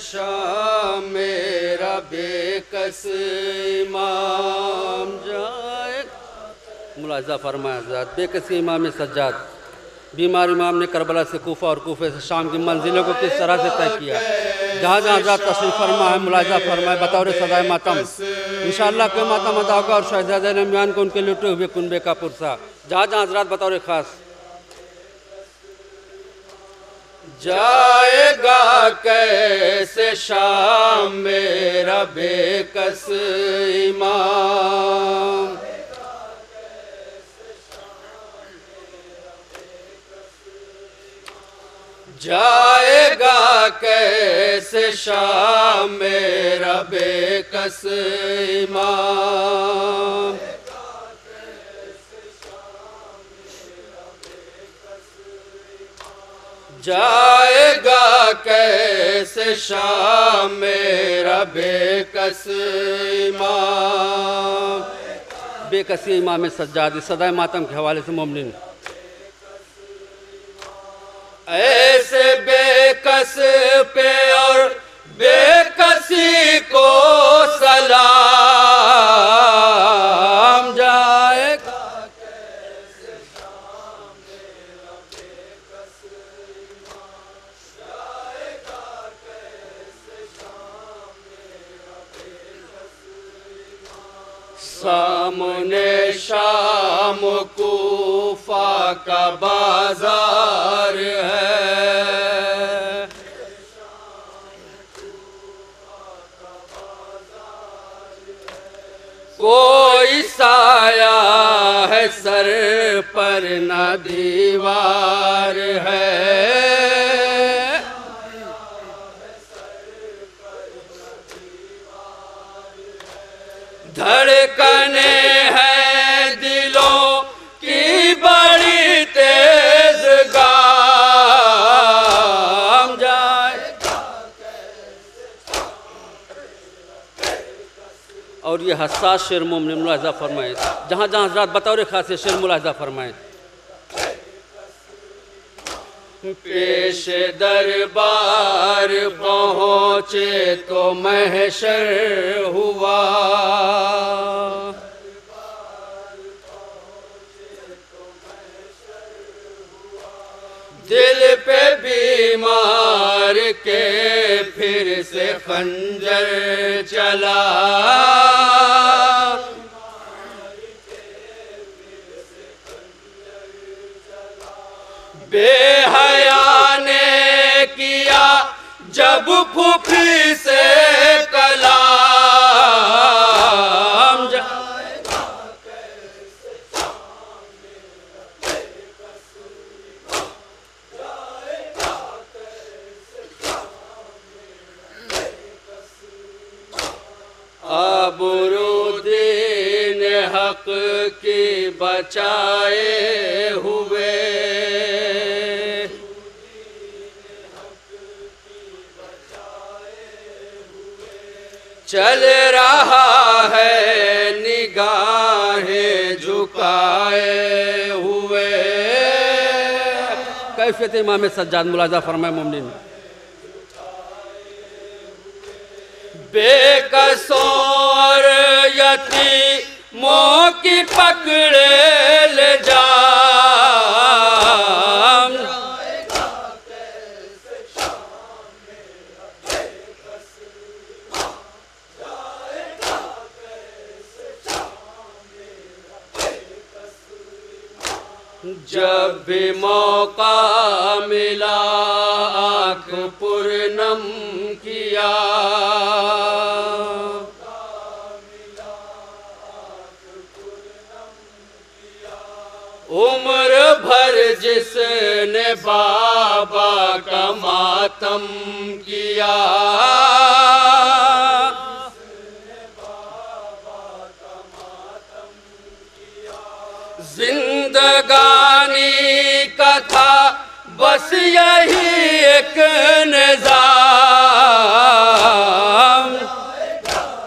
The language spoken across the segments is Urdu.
شام میرا بے کس امام جائے۔ ملاحظہ فرمایا حضرات بے کسی امام سجاد۔ بیمار امام نے کربلا سے کوفہ اور کوفے سے شام کی منزلوں کو کس طرح سے طے کیا؟ جہاں جہاں حضرات تشریف فرما ہے، ملاحظہ فرمائے بطور صدائے ماتم۔ انشاءاللہ کوئی ماتم ادا ہوگا اور شہزادہ نمیان کو ان کے لٹے ہوئے کنبے کا پرسا جہاں جہاں حضرات بطور خاص جائے گا کیسے شام میرا بے کس امام جائے گا کیسے شام میرا بے کس امام جائے گا کیسے شام میرا بے کس امام بے کسی امام سجاد صدائے ماتم کے حوالے سے مومنین۔ ایسے بے کس پہ اور بے کسی شام کوفہ کا بازار ہے۔ کوئی سایہ ہے سر پر نہ دیوار ہے۔ اور یہ حساس شیر مومن ملاحظہ فرمائے۔ جہاں جہاں حضرات بطور خاص یہ شیر ملاحظہ فرمائے۔ پیش دربار پہنچے تو محشر ہوا۔ دل پہ بیمار کے پھر سے خنجر چلا۔ بے حیا نے کیا جب پھوپھی سے بچائے ہوئے۔ چل رہا ہے نگاہیں جھکائے ہوئے۔ کیفیت امام سجاد ملاحظہ فرمائے مومنین۔ بے کسور یتیموں کی پکڑے لے جام جب بھی موقع ملا آنکھ پرنم کیا۔ نے بابا کا ماتم کیا۔ زندگانی کا تھا بس یہی ایک نظام۔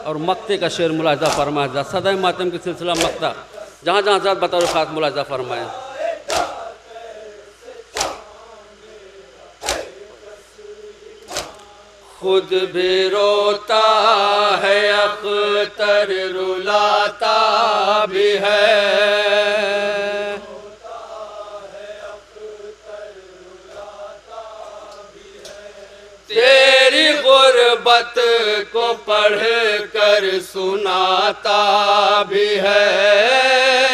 اور مقتے کا شعر ملاحظہ فرمایا صدای ماتم کی سلسلہ مقتہ جہاں جہاں ذات بطور خاص ملاحظہ فرمائے۔ خود بھی روتا ہے، اختر رلاتا بھی ہے۔ تیری غربت کو پڑھ کر سناتا بھی ہے۔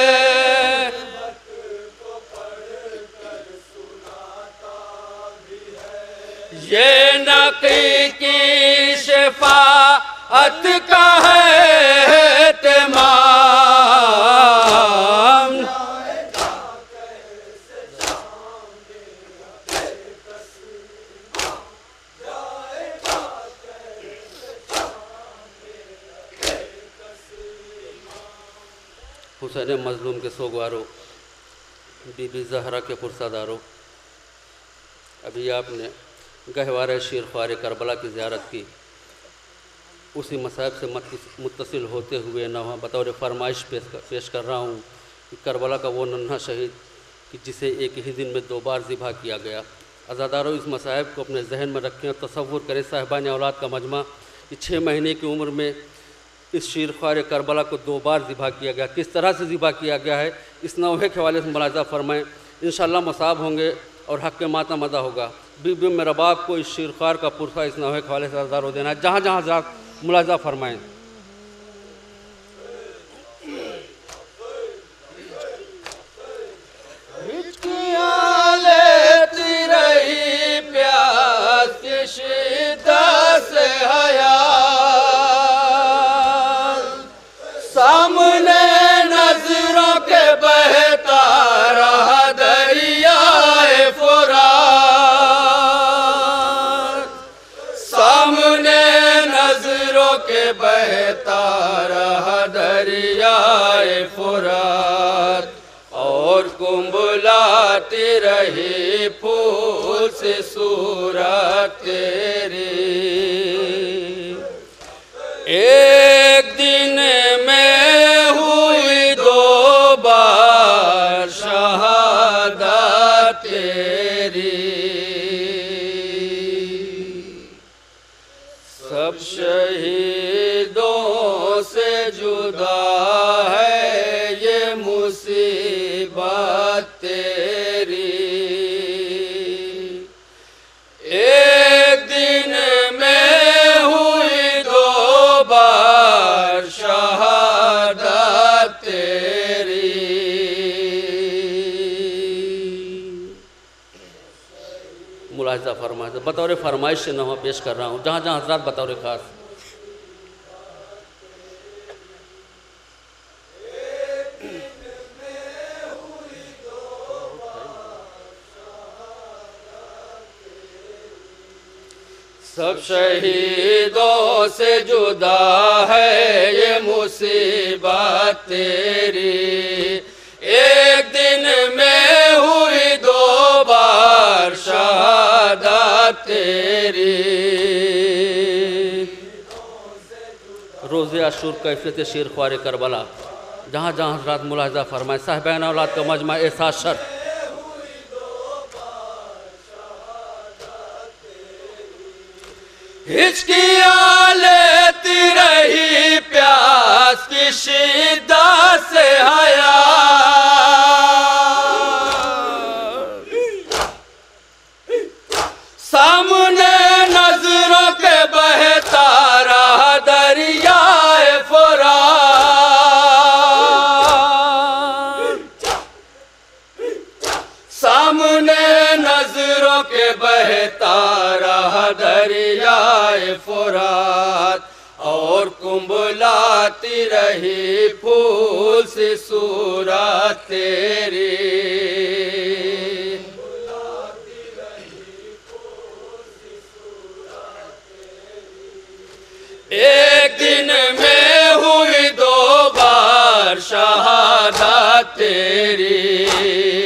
شفاعت کا ہے تمام۔ حسین مظلوم کے سوگوارو بی بی زہرا کے پرسادارو ابھی آپ نے گہوارہ شیر خوار کربلا کی زیارت کی۔ اسی مصائب سے متصل ہوتے ہوئے نہ بطور فرمائش پیش کر رہا ہوں کہ کربلا کا وہ ننھا شہید کہ جسے ایک ہی دن میں دو بار ذبح کیا گیا۔ ازاداروں اس مصائب کو اپنے ذہن میں رکھیں اور تصور کریں صاحبان اولاد کا مجمع کہ چھ مہینے کی عمر میں اس شیر خوار کربلا کو دو بار ذبح کیا گیا۔ کس طرح سے ذبح کیا گیا ہے؟ اس نوحے کے حوالے سے ملاحظہ فرمائیں۔ انشاءاللہ مصاب ہوں گے اور حق کے ماتا مدہ ہوگا۔ بی بی میرا باپ کو اس شیر خوار کا پرفہ اس نوحے کے حوالے سے ہزار ہو دینا ہے۔ جہاں جہاں ذات ملاحظہ فرمائیں۔ لیتی رہی پیاس کی سے حیات فرات اور کمبلاتی رہی پھول سے صورت تیری۔ ایک دن میں ہوئی دو بار شہادت تیری۔ سب شہیدوں سے جدا ہے ملاحظہ فرمائش بطور فرمائش سے نوہ پیش کر رہا ہوں۔ جہاں جہاں حضرات بطور خاص۔ سب شہیدوں سے جدا ہے یہ مصیبت تیری۔ ایک دن میں ہوئی دو بار شہادت تیری۔ روز عاشور کیفیت شیر خوار کربلا۔ جہاں جہاں حضرات ملاحظہ فرمائے، صاحبین اولاد کا مجمع احساس شرط ہچکیاں لیتی رہی پیاس کی شدت سے حیا فرات اور کمبلاتی رہی پھول سی صورت تیری۔ ایک دن میں ہوئی دو بار شہادت تیری۔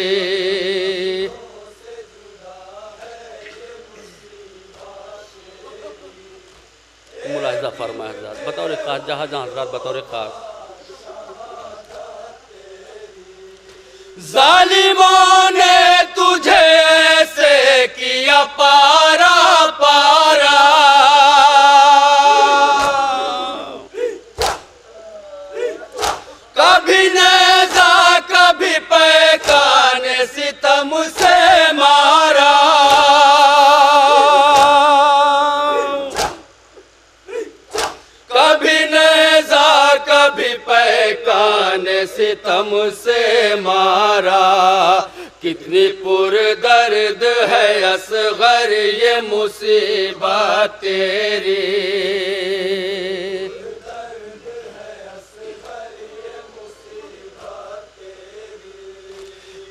فرمائے حضرات، بطور خاص، جہاں جہاں حضرات بطور خاص۔ ظالموں نے تجھے ایسے کیا پارا پارا۔ کبھی نیزہ، کبھی پیکان، ستم سے ستم سے مارا۔ کتنی پر درد ہے اصغر یہ مصیبت تیری۔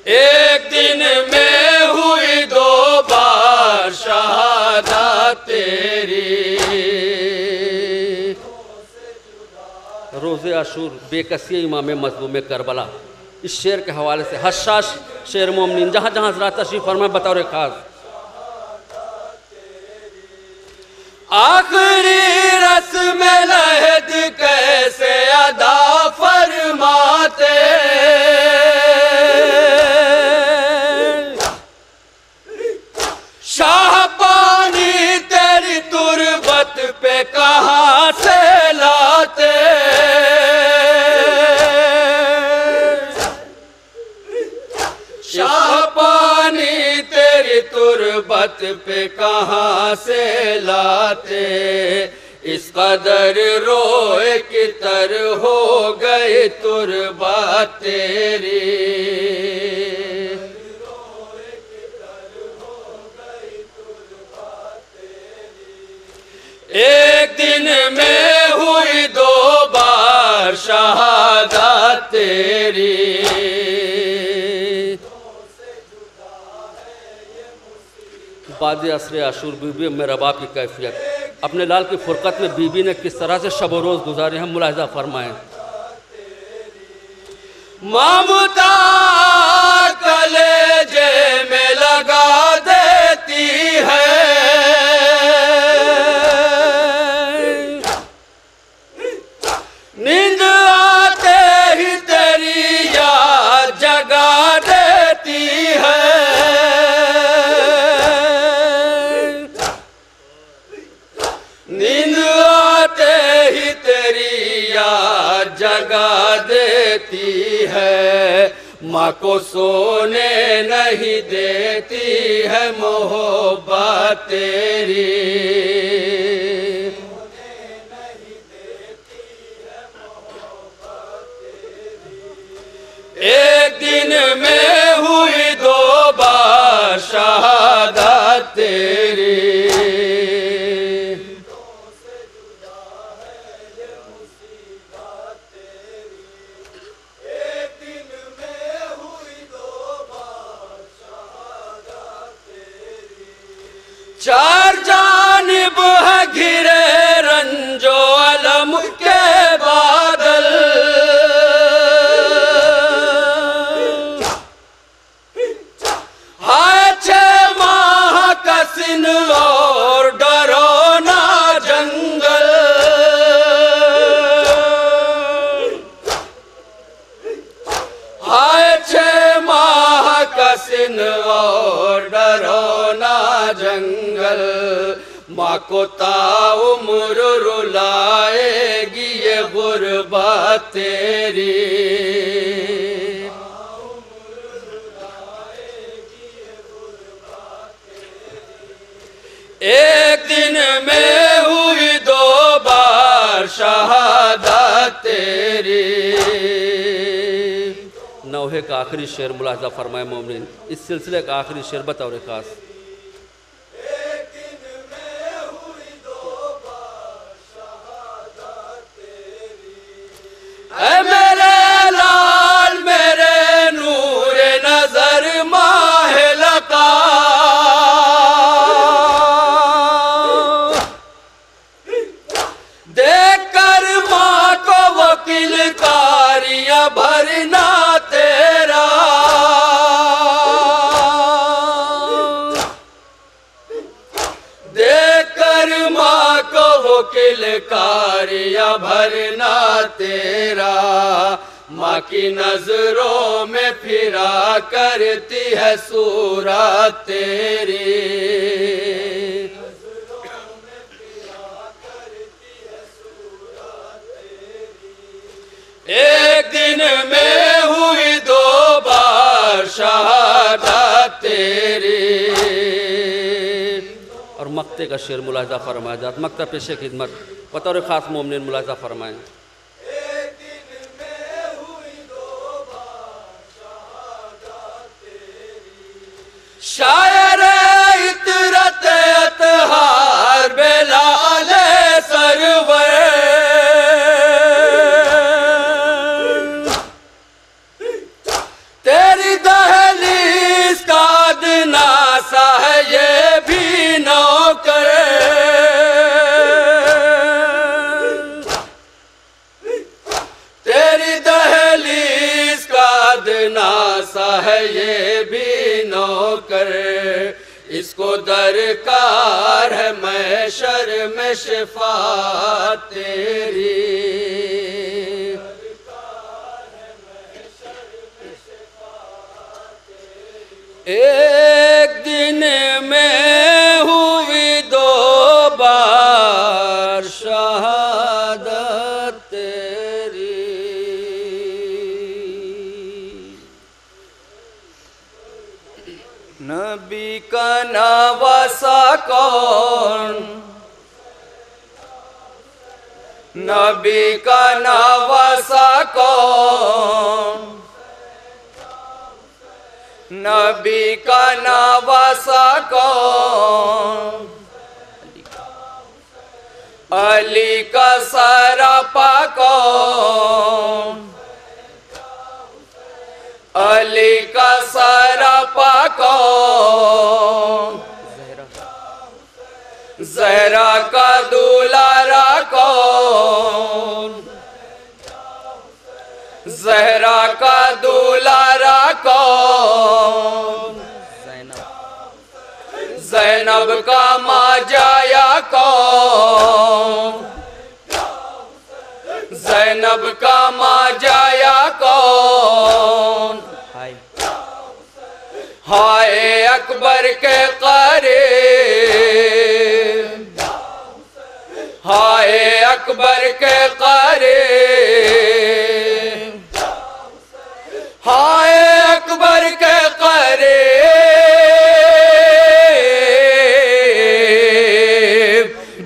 ایک دن میں روز عاشور بے کسی امام مظلوم کربلا۔ اس شعر کے حوالے سے حشاش شعر مومنین، جہاں جہاں حضرات تشریف فرمائے، بطور خاص۔ آخری رسم لہد کیسے ادا فرماتے؟ شاہ پانی تیری تربت پہ کہاں تربت پہ کہاں سے لاتے؟ اس قدر روئے کی تر ہو گئی تربت تیری۔ ایک دن میں ہوئی دو بار شہادت تیری۔ بعد عصر عاشور بی بی میرا باپ کی کیفیت۔ اپنے لال کی فرقت میں بی بی نے کس طرح سے شب و روز گزارے ہیں، ملاحظہ فرمائیں۔ مامتا کلے جے سونے نہیں دیتی ہے محبت تیری۔ ایک دن میں ہوئی دو بار شہادت تیری میں ہوئی دو بار شہادت تیری۔ نوحے کا آخری شعر ملاحظہ فرمائے مومنین، اس سلسلے کا آخری شعر بطور خاص۔ کلکاریاں بھرنا تیرا۔ ماں کی نظروں میں پھرا کرتی ہے سورا تیری۔ ایک دن میں ہفتے کا شعر ملاحظہ فرمائے جات مکتہ پیش خدمت۔ بطور خاص مومنین ملاحظہ فرمائیں۔ شاعر اطرت اتحار بلا شفاعت تیری۔ ایک دن میں ہوئی دو بار شہادت تیری۔ نبی کا نواسا کون نبی کا نواسا کون؟ نبی کا نواسا کون؟ علی کا سراپا کون؟ علی کا سراپا کون؟ زہرا کا دولارا کون زینب کا ماں جایا کون زینب کا ماں جایا کون ہائے اکبر کے قریب ہائے اکبر کے قریب ہائے اکبر کے قریب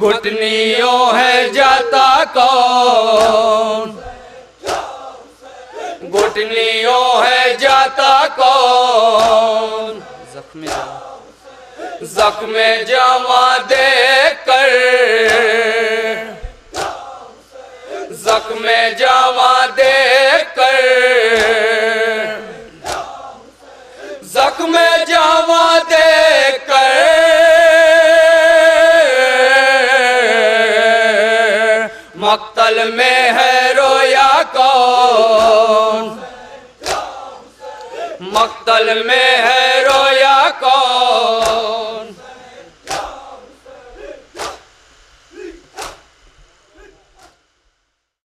گھٹنیوں ہے جاتا کون؟ گھٹنیوں ہے جاتا کون؟ زخم زخم جمع دیکھ مقتل میں ہے رویا کون؟ مقتل میں ہے